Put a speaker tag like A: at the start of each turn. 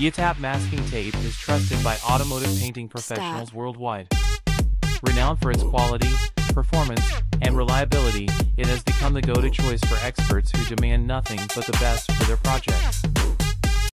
A: YITAP masking tape is trusted by automotive painting professionals worldwide. Renowned for its quality, performance, and reliability, it has become the go-to choice for experts who demand nothing but the best for their projects.